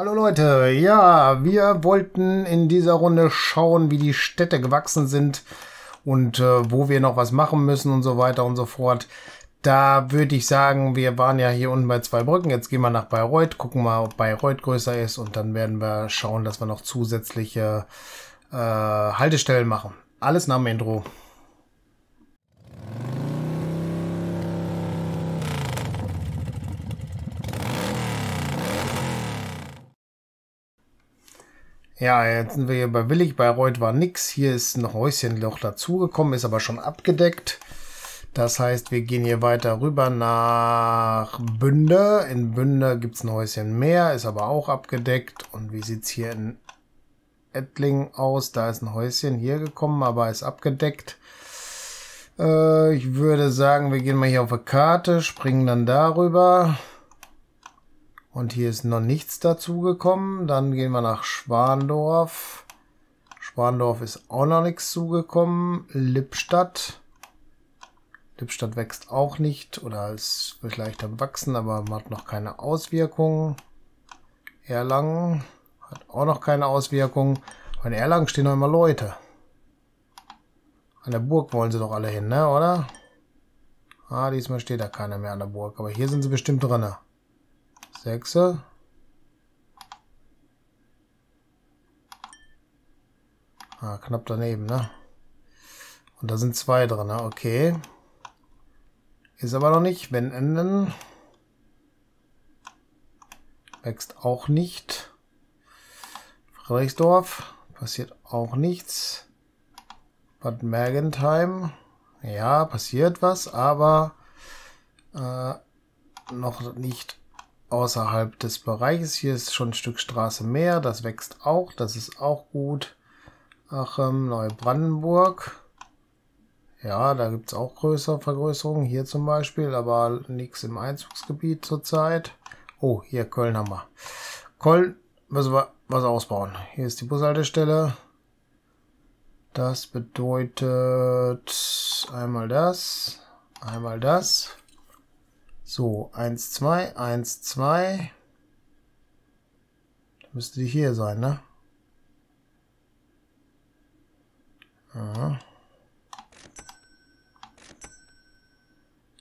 Hallo Leute, ja, wir wollten in dieser Runde schauen, wie die Städte gewachsen sind und äh, wo wir noch was machen müssen und so weiter und so fort. Da würde ich sagen, wir waren ja hier unten bei zwei Brücken. Jetzt gehen wir nach Bayreuth, gucken mal, ob Bayreuth größer ist und dann werden wir schauen, dass wir noch zusätzliche äh, Haltestellen machen. Alles nach dem Intro. Ja, jetzt sind wir hier bei Willig. Bayreuth war nix. Hier ist ein Häuschenloch dazugekommen, ist aber schon abgedeckt. Das heißt, wir gehen hier weiter rüber nach Bünde. In Bünde gibt es ein Häuschen mehr, ist aber auch abgedeckt. Und wie sieht es hier in Ettling aus? Da ist ein Häuschen hier gekommen, aber ist abgedeckt. Äh, ich würde sagen, wir gehen mal hier auf eine Karte, springen dann darüber. Und hier ist noch nichts dazugekommen. Dann gehen wir nach Schwandorf. Schwandorf ist auch noch nichts zugekommen. Lippstadt. Lippstadt wächst auch nicht oder ist vielleicht am Wachsen, aber hat noch keine Auswirkungen. Erlangen hat auch noch keine Auswirkungen. in Erlangen stehen noch immer Leute. An der Burg wollen sie doch alle hin, ne, oder? Ah, diesmal steht da keiner mehr an der Burg. Aber hier sind sie bestimmt drin. Sechse. Ah, knapp daneben, ne? Und da sind zwei drin, ne? Okay. Ist aber noch nicht. Wenn enden. Wächst auch nicht. Friedrichsdorf. Passiert auch nichts. Bad Mergentheim. Ja, passiert was, aber äh, noch nicht außerhalb des Bereiches. Hier ist schon ein Stück Straße mehr. Das wächst auch. Das ist auch gut. Achem, Neubrandenburg. Ja, da gibt es auch größere Vergrößerungen. Hier zum Beispiel, aber nichts im Einzugsgebiet zurzeit. Oh, hier Köln haben wir. Köln müssen wir was ausbauen. Hier ist die Bushaltestelle. Das bedeutet einmal das, einmal das. So, 1, 2, 1, 2. Müsste die hier sein, ne? Aha.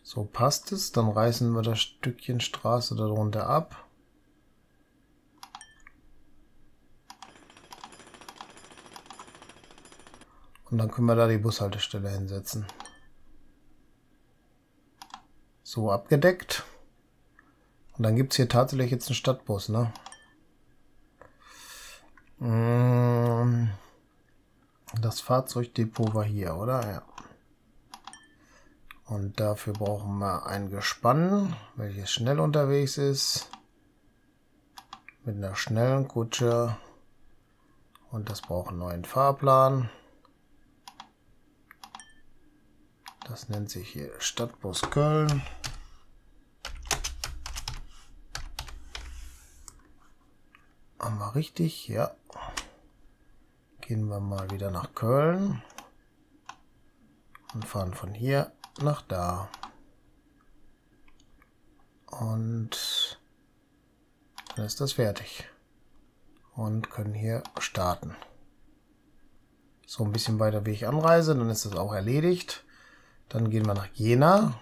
So passt es. Dann reißen wir das Stückchen Straße darunter ab. Und dann können wir da die Bushaltestelle hinsetzen so abgedeckt. Und dann gibt es hier tatsächlich jetzt einen Stadtbus, ne? Mm. Das Fahrzeugdepot war hier, oder? Ja. Und dafür brauchen wir ein Gespann, welches schnell unterwegs ist. Mit einer schnellen Kutsche. Und das braucht einen neuen Fahrplan. Das nennt sich hier Stadtbus Köln. Haben wir richtig? Ja. Gehen wir mal wieder nach Köln. Und fahren von hier nach da. Und dann ist das fertig. Und können hier starten. So ein bisschen weiter wie ich anreise, dann ist das auch erledigt. Dann gehen wir nach Jena.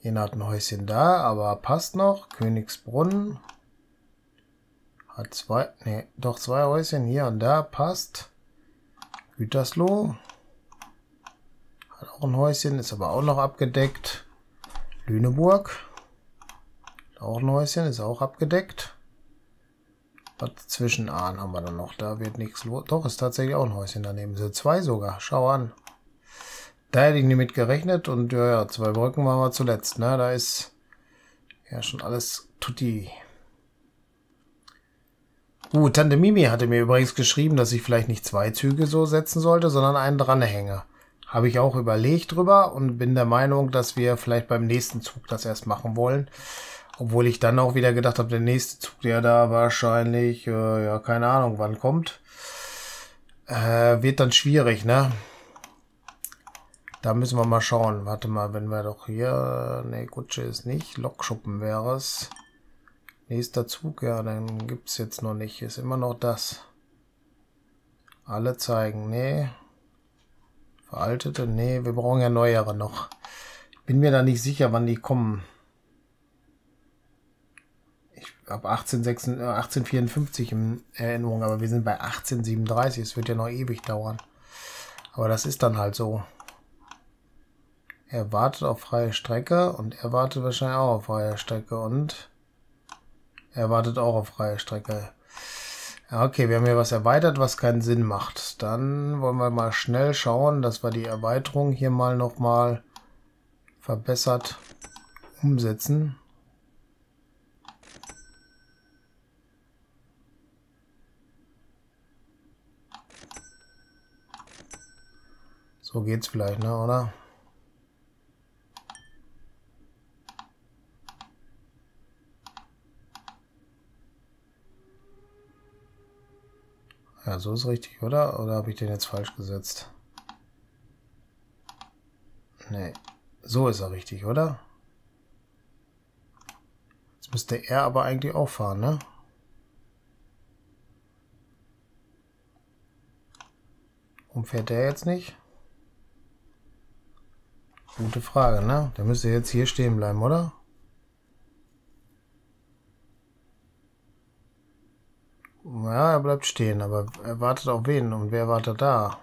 Jena hat ein Häuschen da, aber passt noch. Königsbrunn. Hat zwei, nee, doch zwei Häuschen hier und da, passt. Gütersloh. Hat auch ein Häuschen, ist aber auch noch abgedeckt. Lüneburg. Auch ein Häuschen, ist auch abgedeckt. Was zwischen Ahn haben wir dann noch? Da wird nichts los. Doch, ist tatsächlich auch ein Häuschen daneben. Sind zwei sogar. Schau an. Da hätte ich nicht mit gerechnet und ja, ja, zwei Brücken waren wir zuletzt, ne? Da ist ja schon alles tutti. Gut, Tante Mimi hatte mir übrigens geschrieben, dass ich vielleicht nicht zwei Züge so setzen sollte, sondern einen dranhänge. Habe ich auch überlegt drüber und bin der Meinung, dass wir vielleicht beim nächsten Zug das erst machen wollen. Obwohl ich dann auch wieder gedacht habe, der nächste Zug, der da wahrscheinlich, äh, ja, keine Ahnung, wann kommt, äh, wird dann schwierig, ne? Da müssen wir mal schauen. Warte mal, wenn wir doch hier... Ne, Kutsche ist nicht. Lokschuppen wäre es. Nächster Zug, ja, dann gibt es jetzt noch nicht. Ist immer noch das. Alle zeigen, nee. Veraltete, nee, wir brauchen ja neuere noch. Bin mir da nicht sicher, wann die kommen. Ich habe 1854 in Erinnerung, aber wir sind bei 1837. Es wird ja noch ewig dauern. Aber das ist dann halt so. Er wartet auf freie Strecke und er wartet wahrscheinlich auch auf freie Strecke und er wartet auch auf freie Strecke. Ja, okay, wir haben hier was erweitert, was keinen Sinn macht. Dann wollen wir mal schnell schauen, dass wir die Erweiterung hier mal nochmal verbessert umsetzen. So geht's vielleicht, ne, oder? Ja, so ist richtig, oder? Oder habe ich den jetzt falsch gesetzt? Nee. So ist er richtig, oder? Jetzt müsste er aber eigentlich auch fahren, ne? Warum fährt der jetzt nicht? Gute Frage, ne? Der müsste jetzt hier stehen bleiben, oder? Ja, er bleibt stehen, aber er wartet auf wen? Und wer wartet da?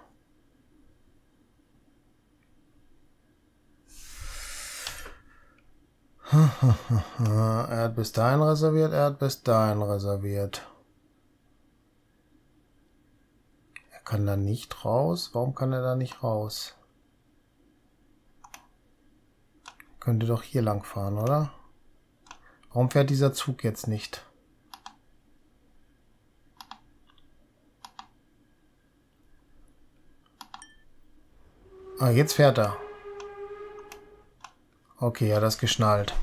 er hat bis dahin reserviert, er hat bis dahin reserviert. Er kann da nicht raus. Warum kann er da nicht raus? Könnte doch hier lang fahren, oder? Warum fährt dieser Zug jetzt nicht? Ah, jetzt fährt er. Okay, ja, das geschnallt.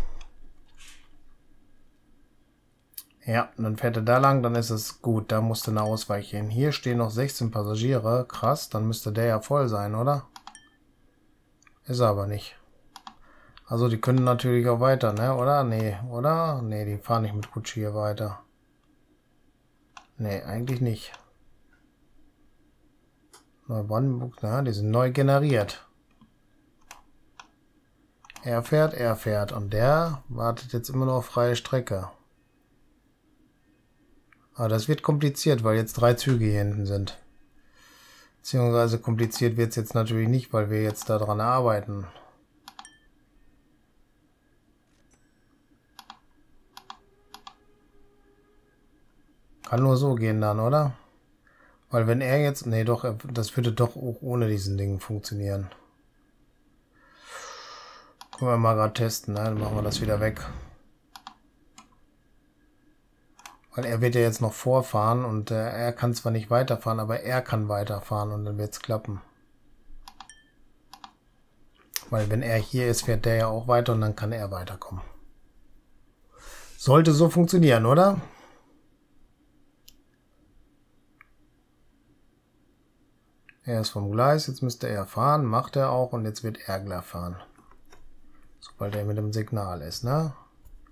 Ja, dann fährt er da lang, dann ist es gut. Da musste eine Ausweiche hin. Hier stehen noch 16 Passagiere. Krass, dann müsste der ja voll sein, oder? Ist er aber nicht. Also die können natürlich auch weiter, ne? Oder? Nee, oder? Nee, die fahren nicht mit Kutsche hier weiter. Nee, eigentlich nicht. Neubrandenburg, na, die sind neu generiert. Er fährt, er fährt. Und der wartet jetzt immer noch auf freie Strecke. Aber das wird kompliziert, weil jetzt drei Züge hier hinten sind. Beziehungsweise kompliziert wird es jetzt natürlich nicht, weil wir jetzt daran arbeiten. Kann nur so gehen dann, oder? Weil wenn er jetzt... Nee, doch, das würde doch auch ohne diesen Ding funktionieren. Können wir mal gerade testen, ne? Dann machen wir das wieder weg. Weil er wird ja jetzt noch vorfahren und äh, er kann zwar nicht weiterfahren, aber er kann weiterfahren und dann wird es klappen. Weil wenn er hier ist, fährt der ja auch weiter und dann kann er weiterkommen. Sollte so funktionieren, oder? Er ist vom Gleis, jetzt müsste er fahren, macht er auch und jetzt wird er gleich fahren. Sobald er mit dem Signal ist, ne?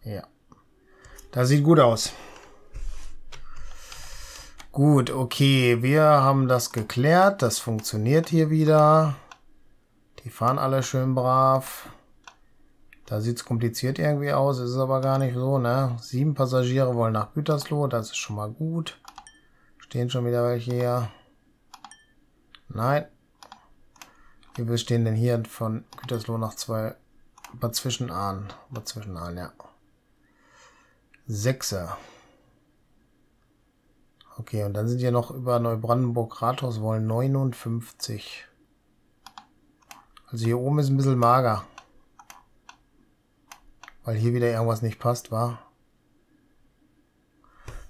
Ja. Das sieht gut aus. Gut, okay, wir haben das geklärt. Das funktioniert hier wieder. Die fahren alle schön brav. Da sieht es kompliziert irgendwie aus, ist aber gar nicht so, ne? Sieben Passagiere wollen nach Gütersloh, das ist schon mal gut. Stehen schon wieder welche hier. Nein. Wie viel stehen denn hier von Gütersloh nach zwei Bad Zwischenahn? Bad Zwischenahn, ja. Sechser. Okay, und dann sind hier noch über Neubrandenburg Rathaus wollen 59. Also hier oben ist ein bisschen mager. Weil hier wieder irgendwas nicht passt, war.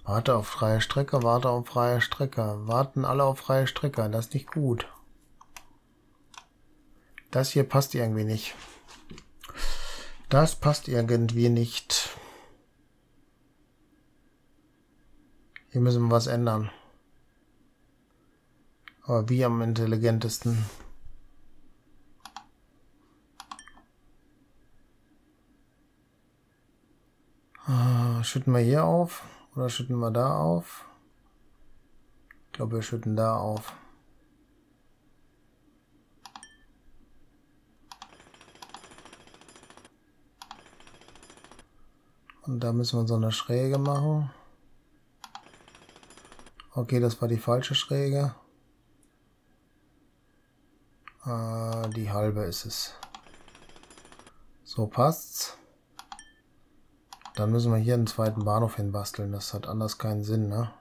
Warte auf freie Strecke, warte auf freie Strecke. Warten alle auf freie Strecke. Das ist nicht gut. Das hier passt irgendwie nicht. Das passt irgendwie nicht. Hier müssen wir was ändern. Aber wie am intelligentesten. schütten wir hier auf oder schütten wir da auf? Ich glaube, wir schütten da auf. Und da müssen wir so eine Schräge machen. Okay, das war die falsche Schräge. Äh, die halbe ist es. So passt's. Dann müssen wir hier einen zweiten Bahnhof hinbasteln. Das hat anders keinen Sinn, ne?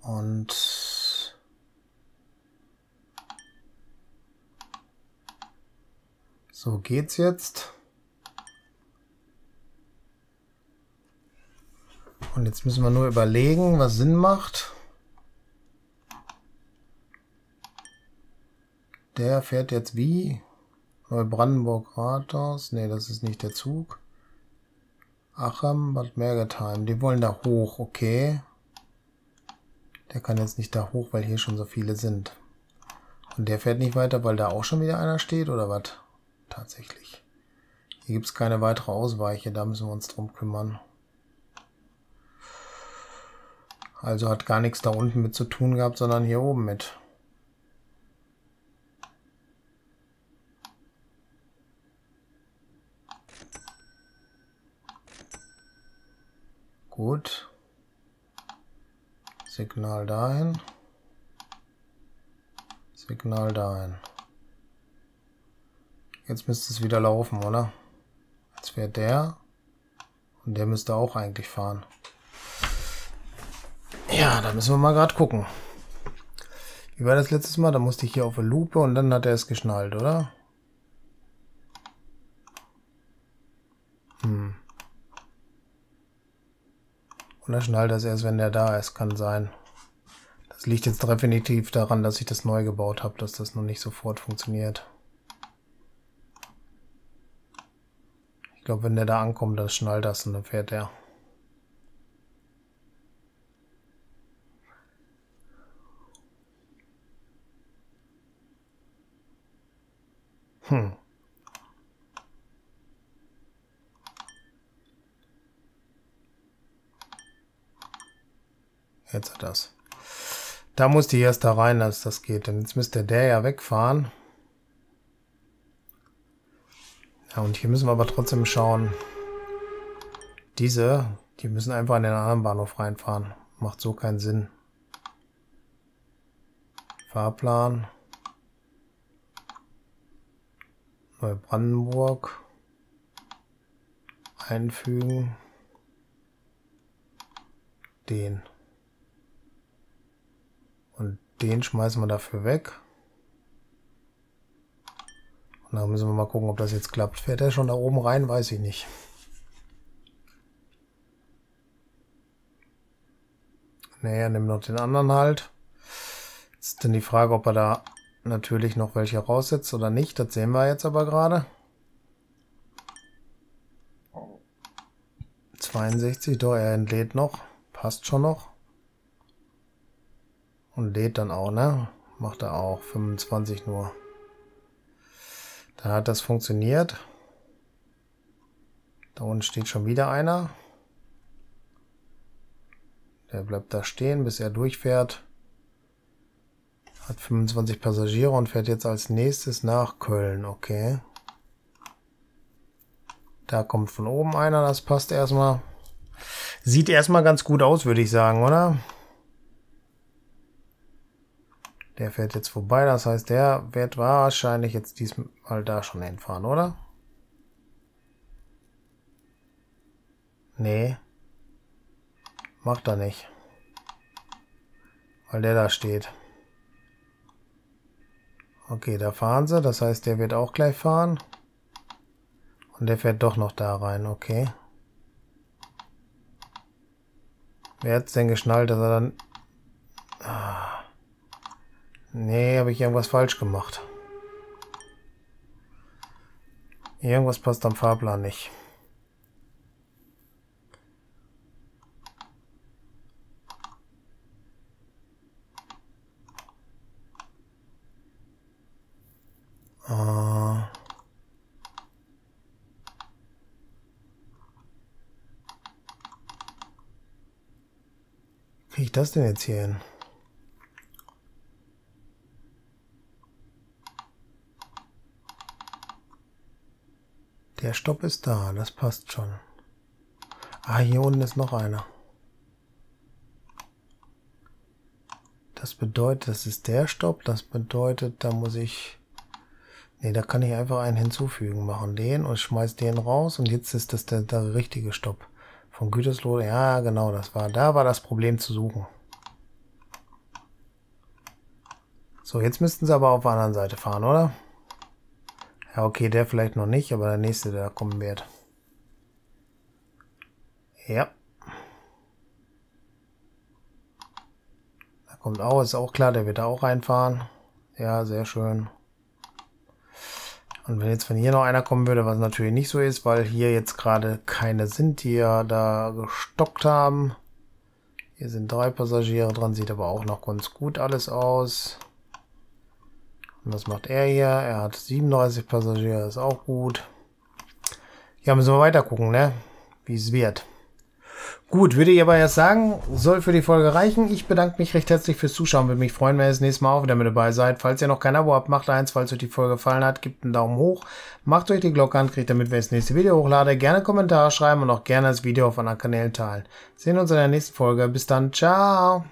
Und so geht's jetzt. Und jetzt müssen wir nur überlegen, was Sinn macht. Der fährt jetzt wie? Neubrandenburg Rathaus. Ne, das ist nicht der Zug. Acham, Bad Mergetheim. Die wollen da hoch, okay. Der kann jetzt nicht da hoch, weil hier schon so viele sind. Und der fährt nicht weiter, weil da auch schon wieder einer steht, oder was? Tatsächlich. Hier gibt es keine weitere Ausweiche, da müssen wir uns drum kümmern. Also hat gar nichts da unten mit zu tun gehabt, sondern hier oben mit. Gut. Signal dahin. Signal dahin. Jetzt müsste es wieder laufen, oder? Jetzt wäre der. Und der müsste auch eigentlich fahren. Ja, da müssen wir mal gerade gucken. Wie war das letztes Mal? Da musste ich hier auf eine Lupe und dann hat er es geschnallt, oder? Und er schnallt das erst, wenn der da ist. Kann sein. Das liegt jetzt definitiv daran, dass ich das neu gebaut habe, dass das noch nicht sofort funktioniert. Ich glaube, wenn der da ankommt, dann schnallt das und dann fährt er. Hm. Jetzt hat das. Da muss die erst da rein, als das geht. Denn jetzt müsste der ja wegfahren. Ja, und hier müssen wir aber trotzdem schauen. Diese, die müssen einfach in den anderen Bahnhof reinfahren. Macht so keinen Sinn. Fahrplan. Neubrandenburg einfügen. Den. Den schmeißen wir dafür weg. Und dann müssen wir mal gucken, ob das jetzt klappt. Fährt er schon da oben rein? Weiß ich nicht. Naja, nimm noch den anderen halt. Jetzt ist dann die Frage, ob er da natürlich noch welche raussetzt oder nicht. Das sehen wir jetzt aber gerade. 62, doch, er entlädt noch. Passt schon noch. Und lädt dann auch, ne? Macht er auch. 25 nur. Da hat das funktioniert. Da unten steht schon wieder einer. Der bleibt da stehen, bis er durchfährt. Hat 25 Passagiere und fährt jetzt als nächstes nach Köln. Okay. Da kommt von oben einer, das passt erstmal. Sieht erstmal ganz gut aus, würde ich sagen, oder? Der fährt jetzt vorbei, das heißt, der wird wahrscheinlich jetzt diesmal da schon hinfahren, oder? Nee. Macht er nicht. Weil der da steht. Okay, da fahren sie. Das heißt, der wird auch gleich fahren. Und der fährt doch noch da rein. Okay. Wer hat's denn geschnallt, dass er dann... Nee, habe ich irgendwas falsch gemacht. Irgendwas passt am Fahrplan nicht. Äh. Uh. Kriege ich das denn jetzt hier hin? Der Stopp ist da, das passt schon. Ah, hier unten ist noch einer. Das bedeutet, das ist der Stopp. Das bedeutet, da muss ich... Ne, da kann ich einfach einen hinzufügen. Machen den und schmeiß den raus. Und jetzt ist das der, der richtige Stopp. Von Gütersloh. Ja, genau, das war... Da war das Problem zu suchen. So, jetzt müssten sie aber auf der anderen Seite fahren, oder? Ja, okay, der vielleicht noch nicht, aber der nächste, der kommen wird. Ja. Da kommt auch, ist auch klar, der wird da auch reinfahren. Ja, sehr schön. Und wenn jetzt von hier noch einer kommen würde, was natürlich nicht so ist, weil hier jetzt gerade keine sind, die ja da gestockt haben. Hier sind drei Passagiere dran, sieht aber auch noch ganz gut alles aus. Und was macht er hier? Er hat 37 Passagiere, ist auch gut. Ja, müssen wir weiter gucken, ne? Wie es wird. Gut, würde ich aber jetzt sagen, soll für die Folge reichen. Ich bedanke mich recht herzlich fürs Zuschauen. Würde mich freuen, wenn ihr das nächste Mal auch wieder mit dabei seid. Falls ihr noch kein Abo habt, macht eins. Falls euch die Folge gefallen hat, gebt einen Daumen hoch. Macht euch die Glocke an, kriegt damit, wenn ich das nächste Video hochlade. Gerne Kommentare schreiben und auch gerne das Video auf anderen Kanälen teilen. Sehen uns in der nächsten Folge. Bis dann. Ciao.